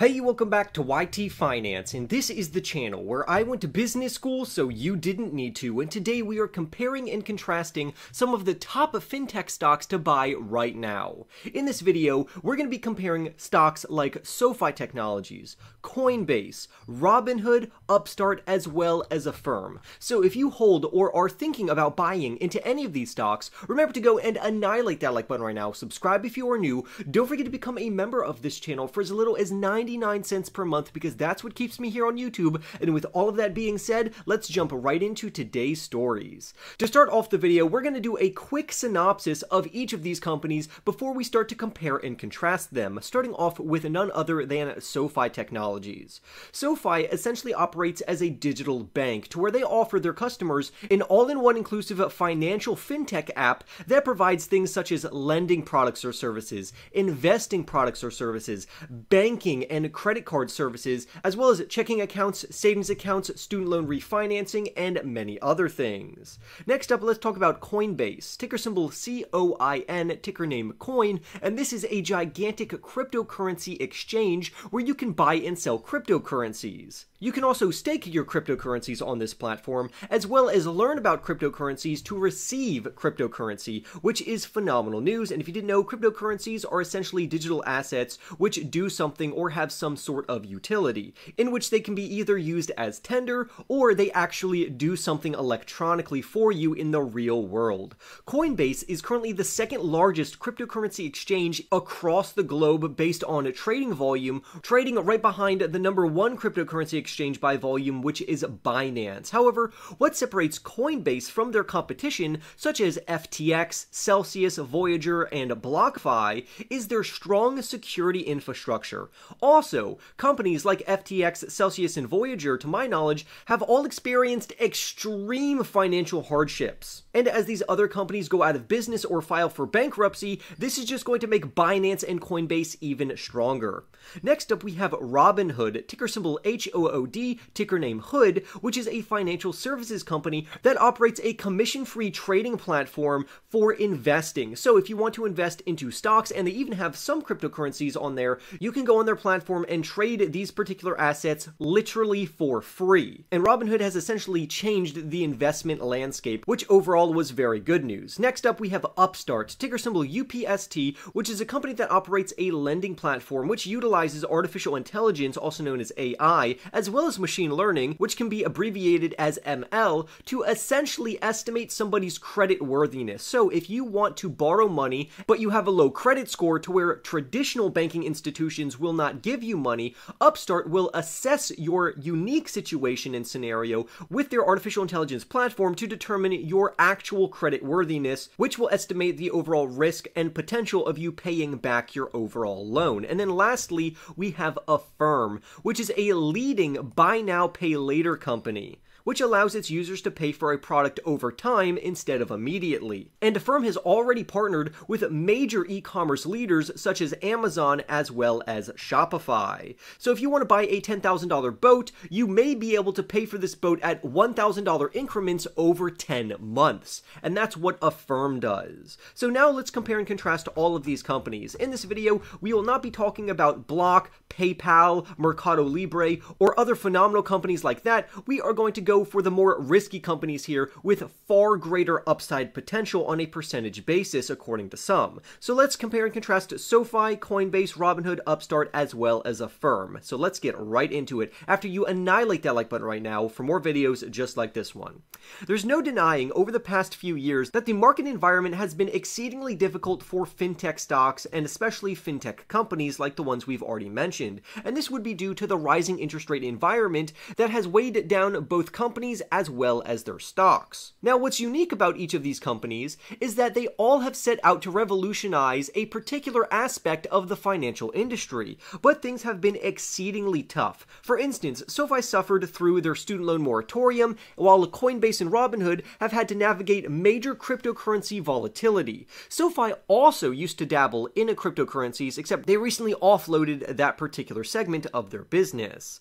Hey, you welcome back to YT Finance, and this is the channel where I went to business school so you didn't need to, and today we are comparing and contrasting some of the top fintech stocks to buy right now. In this video, we're going to be comparing stocks like SoFi Technologies, Coinbase, Robinhood, Upstart, as well as Affirm. So if you hold or are thinking about buying into any of these stocks, remember to go and annihilate that like button right now, subscribe if you are new, don't forget to become a member of this channel for as little as 9 99 cents per month because that's what keeps me here on YouTube. And with all of that being said, let's jump right into today's stories. To start off the video, we're going to do a quick synopsis of each of these companies before we start to compare and contrast them, starting off with none other than SoFi Technologies. SoFi essentially operates as a digital bank to where they offer their customers an all-in-one inclusive financial fintech app that provides things such as lending products or services, investing products or services, banking and and credit card services, as well as checking accounts, savings accounts, student loan refinancing, and many other things. Next up, let's talk about Coinbase, ticker symbol C-O-I-N, ticker name Coin, and this is a gigantic cryptocurrency exchange where you can buy and sell cryptocurrencies. You can also stake your cryptocurrencies on this platform, as well as learn about cryptocurrencies to receive cryptocurrency, which is phenomenal news. And if you didn't know, cryptocurrencies are essentially digital assets which do something or have some sort of utility, in which they can be either used as tender or they actually do something electronically for you in the real world. Coinbase is currently the second largest cryptocurrency exchange across the globe based on trading volume, trading right behind the number one cryptocurrency exchange by volume, which is Binance. However, what separates Coinbase from their competition, such as FTX, Celsius, Voyager, and BlockFi, is their strong security infrastructure. Also, companies like FTX, Celsius, and Voyager, to my knowledge, have all experienced extreme financial hardships. And as these other companies go out of business or file for bankruptcy, this is just going to make Binance and Coinbase even stronger. Next up, we have Robinhood, ticker symbol HOO ticker name Hood, which is a financial services company that operates a commission free trading platform for investing. So if you want to invest into stocks, and they even have some cryptocurrencies on there, you can go on their platform and trade these particular assets literally for free. And Robinhood has essentially changed the investment landscape, which overall was very good news. Next up, we have Upstart, ticker symbol UPST, which is a company that operates a lending platform which utilizes artificial intelligence, also known as AI, as as well as machine learning, which can be abbreviated as ML, to essentially estimate somebody's credit worthiness. So if you want to borrow money, but you have a low credit score to where traditional banking institutions will not give you money, Upstart will assess your unique situation and scenario with their artificial intelligence platform to determine your actual credit worthiness, which will estimate the overall risk and potential of you paying back your overall loan. And then lastly, we have Affirm, which is a leading buy now, pay later company which allows its users to pay for a product over time instead of immediately. And Affirm has already partnered with major e-commerce leaders such as Amazon as well as Shopify. So if you want to buy a $10,000 boat, you may be able to pay for this boat at $1,000 increments over 10 months. And that's what Affirm does. So now let's compare and contrast all of these companies. In this video, we will not be talking about Block, PayPal, Mercado Libre, or other phenomenal companies like that. We are going to go for the more risky companies here with far greater upside potential on a percentage basis, according to some. So let's compare and contrast SoFi, Coinbase, Robinhood, Upstart, as well as Affirm. So let's get right into it after you annihilate that like button right now for more videos just like this one. There's no denying over the past few years that the market environment has been exceedingly difficult for fintech stocks and especially fintech companies like the ones we've already mentioned. And this would be due to the rising interest rate environment that has weighed down both companies as well as their stocks. Now, what's unique about each of these companies is that they all have set out to revolutionize a particular aspect of the financial industry, but things have been exceedingly tough. For instance, SoFi suffered through their student loan moratorium, while Coinbase and Robinhood have had to navigate major cryptocurrency volatility. SoFi also used to dabble in cryptocurrencies, except they recently offloaded that particular segment of their business.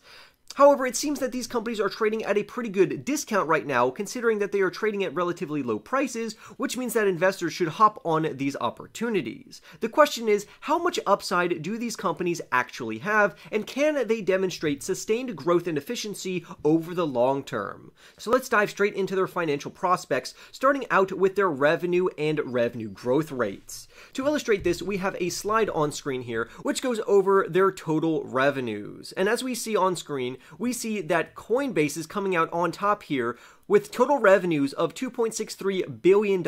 However, it seems that these companies are trading at a pretty good discount right now, considering that they are trading at relatively low prices, which means that investors should hop on these opportunities. The question is, how much upside do these companies actually have, and can they demonstrate sustained growth and efficiency over the long term? So let's dive straight into their financial prospects, starting out with their revenue and revenue growth rates. To illustrate this, we have a slide on screen here, which goes over their total revenues. And as we see on screen, we see that Coinbase is coming out on top here with total revenues of $2.63 billion,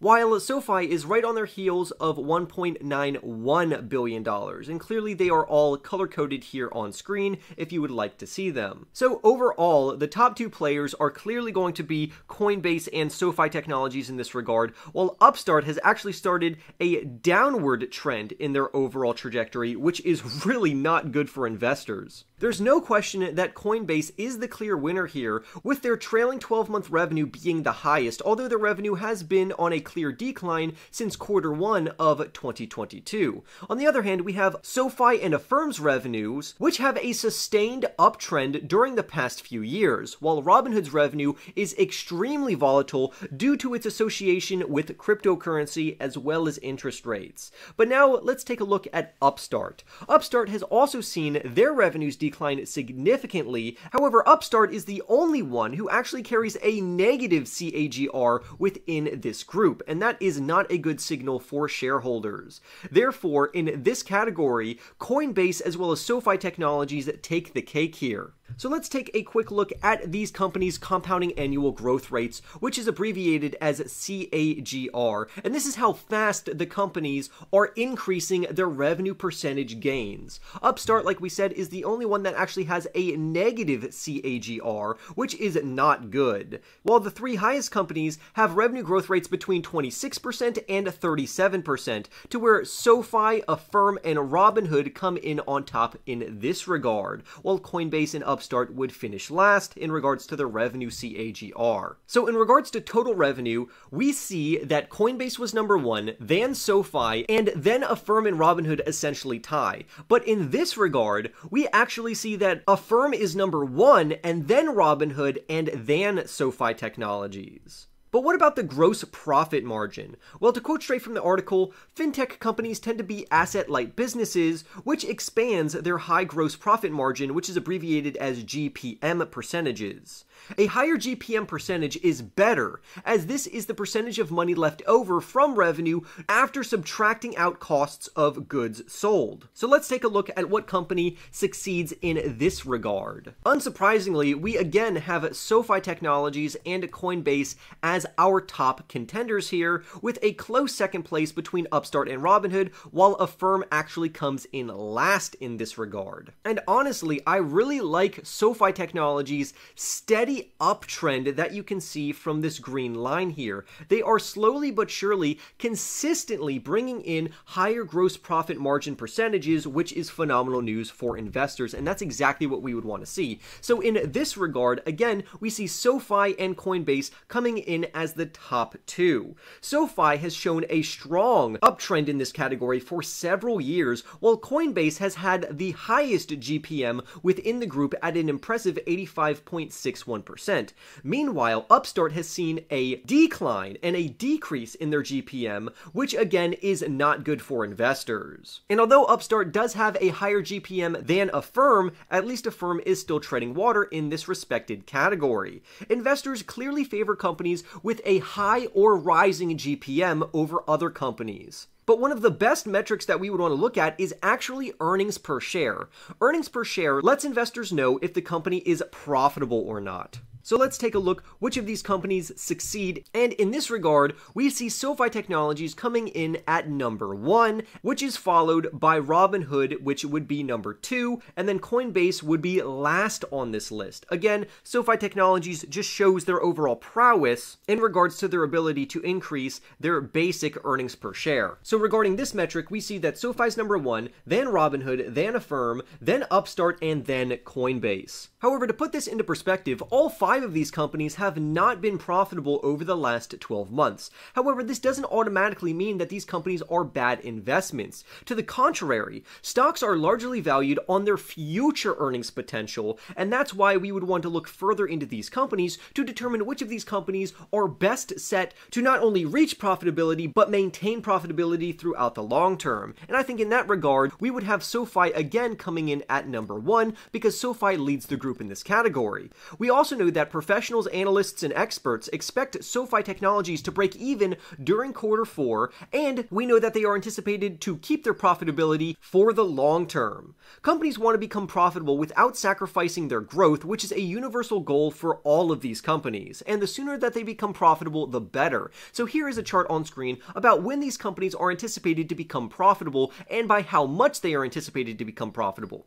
while SoFi is right on their heels of $1.91 billion. And clearly, they are all color coded here on screen if you would like to see them. So, overall, the top two players are clearly going to be Coinbase and SoFi Technologies in this regard, while Upstart has actually started a downward trend in their overall trajectory, which is really not good for investors. There's no question that Coinbase is the clear winner here, with their trailing 12 month revenue being the highest, although the revenue has been on a clear decline since quarter one of 2022. On the other hand, we have SoFi and Affirm's revenues, which have a sustained uptrend during the past few years, while Robinhood's revenue is extremely volatile due to its association with cryptocurrency as well as interest rates. But now let's take a look at Upstart. Upstart has also seen their revenues decline significantly. However, Upstart is the only one who actually carries a negative CAGR within this group, and that is not a good signal for shareholders. Therefore, in this category, Coinbase as well as SoFi Technologies take the cake here. So let's take a quick look at these companies' compounding annual growth rates, which is abbreviated as CAGR. And this is how fast the companies are increasing their revenue percentage gains. Upstart, like we said, is the only one that actually has a negative CAGR, which is not good. While the three highest companies have revenue growth rates between 26% and 37%, to where SoFi, Affirm, and Robinhood come in on top in this regard, while Coinbase and Upstart Upstart would finish last in regards to the revenue CAGR. So in regards to total revenue, we see that Coinbase was number one, then SoFi, and then Affirm and Robinhood essentially tie. But in this regard, we actually see that Affirm is number one, and then Robinhood, and then SoFi Technologies. But what about the gross profit margin? Well, to quote straight from the article, fintech companies tend to be asset light businesses, which expands their high gross profit margin, which is abbreviated as GPM percentages. A higher GPM percentage is better, as this is the percentage of money left over from revenue after subtracting out costs of goods sold. So let's take a look at what company succeeds in this regard. Unsurprisingly, we again have SoFi Technologies and Coinbase as our top contenders here, with a close second place between Upstart and Robinhood, while Affirm actually comes in last in this regard. And honestly, I really like SoFi Technologies' steady steady uptrend that you can see from this green line here. They are slowly but surely consistently bringing in higher gross profit margin percentages, which is phenomenal news for investors, and that's exactly what we would want to see. So in this regard, again, we see SoFi and Coinbase coming in as the top two. SoFi has shown a strong uptrend in this category for several years, while Coinbase has had the highest GPM within the group at an impressive 85.61%. Meanwhile, Upstart has seen a decline and a decrease in their GPM, which again is not good for investors. And although Upstart does have a higher GPM than Affirm, at least Affirm is still treading water in this respected category. Investors clearly favor companies with a high or rising GPM over other companies. But one of the best metrics that we would want to look at is actually earnings per share. Earnings per share lets investors know if the company is profitable or not. So let's take a look which of these companies succeed. And in this regard, we see SoFi Technologies coming in at number one, which is followed by Robinhood, which would be number two, and then Coinbase would be last on this list. Again, SoFi Technologies just shows their overall prowess in regards to their ability to increase their basic earnings per share. So regarding this metric, we see that SoFi's number one, then Robinhood, then Affirm, then Upstart, and then Coinbase. However, to put this into perspective, all five five of these companies have not been profitable over the last 12 months. However, this doesn't automatically mean that these companies are bad investments. To the contrary, stocks are largely valued on their future earnings potential, and that's why we would want to look further into these companies to determine which of these companies are best set to not only reach profitability, but maintain profitability throughout the long term. And I think in that regard, we would have SoFi again coming in at number one because SoFi leads the group in this category. We also know that professionals, analysts, and experts expect SoFi Technologies to break even during quarter four, and we know that they are anticipated to keep their profitability for the long term. Companies want to become profitable without sacrificing their growth, which is a universal goal for all of these companies, and the sooner that they become profitable, the better. So here is a chart on screen about when these companies are anticipated to become profitable and by how much they are anticipated to become profitable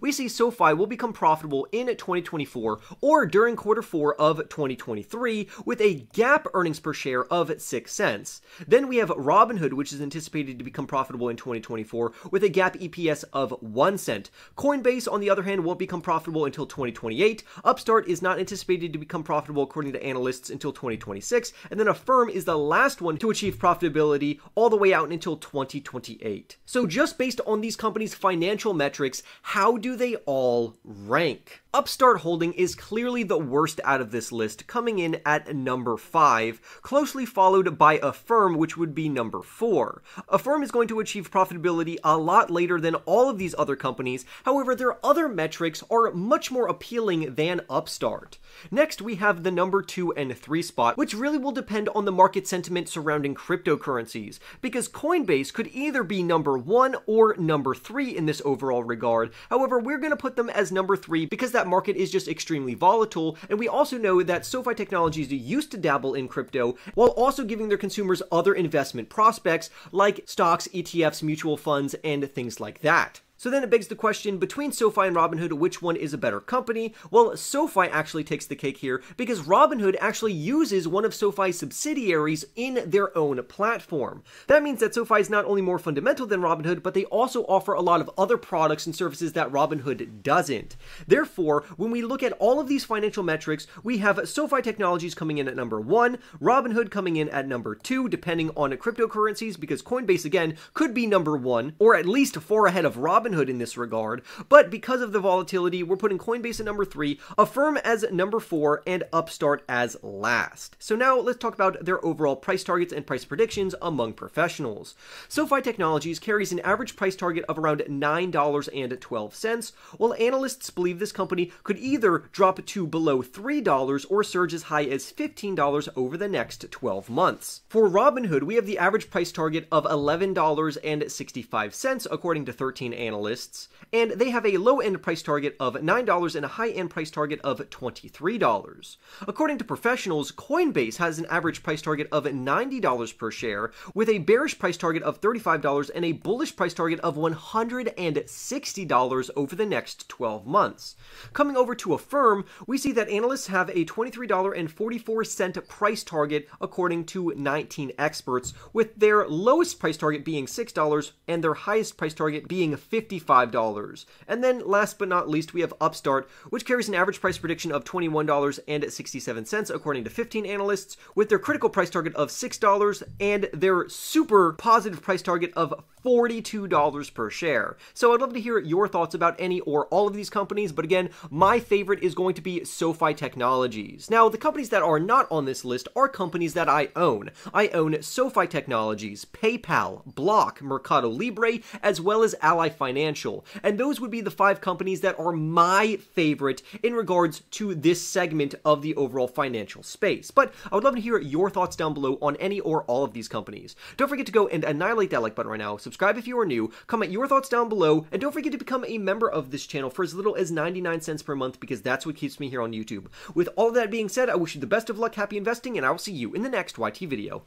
we see SoFi will become profitable in 2024 or during quarter four of 2023 with a GAAP earnings per share of 6 cents. Then we have Robinhood, which is anticipated to become profitable in 2024 with a GAAP EPS of 1 cent. Coinbase, on the other hand, won't become profitable until 2028. Upstart is not anticipated to become profitable according to analysts until 2026. And then Affirm is the last one to achieve profitability all the way out until 2028. So just based on these companies' financial metrics, how do they all rank? Upstart Holding is clearly the worst out of this list, coming in at number 5, closely followed by Affirm, which would be number 4. Affirm is going to achieve profitability a lot later than all of these other companies, however, their other metrics are much more appealing than Upstart. Next, we have the number 2 and 3 spot, which really will depend on the market sentiment surrounding cryptocurrencies, because Coinbase could either be number 1 or number 3 in this overall regard. However, we're going to put them as number 3 because that market is just extremely volatile, and we also know that SoFi Technologies used to dabble in crypto while also giving their consumers other investment prospects like stocks, ETFs, mutual funds, and things like that. So then it begs the question between SoFi and Robinhood, which one is a better company? Well, SoFi actually takes the cake here because Robinhood actually uses one of SoFi's subsidiaries in their own platform. That means that SoFi is not only more fundamental than Robinhood, but they also offer a lot of other products and services that Robinhood doesn't. Therefore, when we look at all of these financial metrics, we have SoFi Technologies coming in at number one, Robinhood coming in at number two, depending on cryptocurrencies, because Coinbase again could be number one, or at least four ahead of Robinhood Robinhood in this regard, but because of the volatility, we're putting Coinbase at number three, Affirm as number four, and Upstart as last. So now let's talk about their overall price targets and price predictions among professionals. SoFi Technologies carries an average price target of around $9.12, while analysts believe this company could either drop to below $3 or surge as high as $15 over the next 12 months. For Robinhood, we have the average price target of $11.65 according to 13 analysts analysts, and they have a low end price target of $9 and a high end price target of $23. According to professionals, Coinbase has an average price target of $90 per share, with a bearish price target of $35 and a bullish price target of $160 over the next 12 months. Coming over to Affirm, we see that analysts have a $23.44 price target according to 19 experts, with their lowest price target being $6 and their highest price target being $55. And then last but not least, we have Upstart, which carries an average price prediction of $21.67 according to 15 analysts, with their critical price target of $6 and their super positive price target of $42 per share. So I'd love to hear your thoughts about any or all of these companies, but again, my favorite is going to be SoFi Technologies. Now, the companies that are not on this list are companies that I own. I own SoFi Technologies, PayPal, Block, Mercado Libre, as well as Ally Financial. And those would be the five companies that are my favorite in regards to this segment of the overall financial space. But I would love to hear your thoughts down below on any or all of these companies. Don't forget to go and annihilate that like button right now. Subscribe if you are new, comment your thoughts down below, and don't forget to become a member of this channel for as little as 99 cents per month because that's what keeps me here on YouTube. With all that being said, I wish you the best of luck, happy investing, and I will see you in the next YT video.